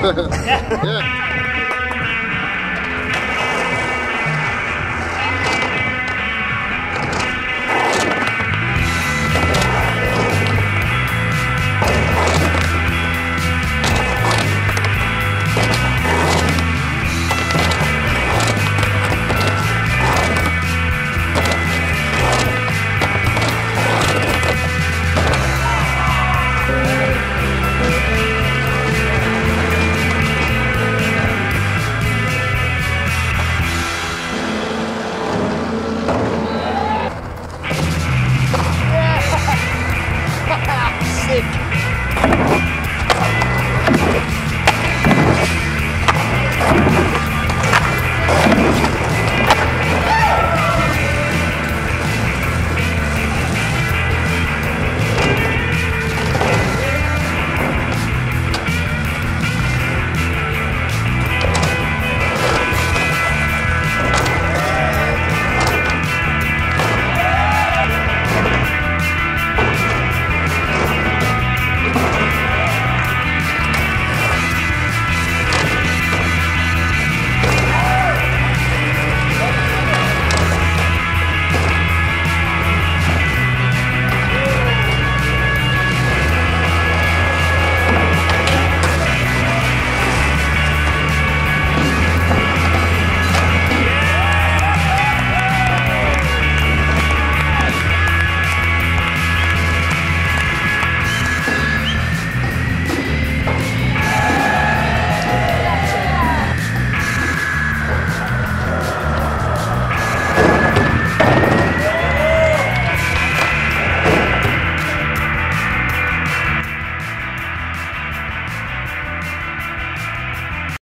yeah.